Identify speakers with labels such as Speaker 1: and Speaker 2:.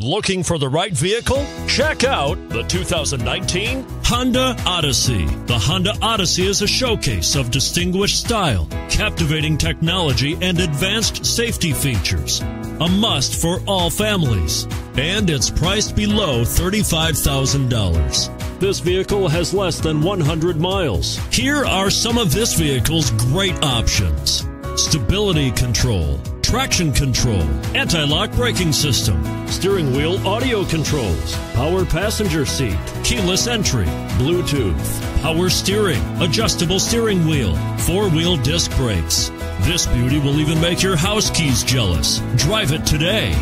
Speaker 1: Looking for the right vehicle? Check out the 2019 Honda Odyssey. The Honda Odyssey is a showcase of distinguished style, captivating technology, and advanced safety features. A must for all families. And it's priced below $35,000. This vehicle has less than 100 miles. Here are some of this vehicle's great options stability control traction control, anti lock braking system, steering wheel audio controls, power passenger seat, keyless entry, Bluetooth, power steering, adjustable steering wheel, four wheel disc brakes. This beauty will even make your house keys jealous. Drive it today.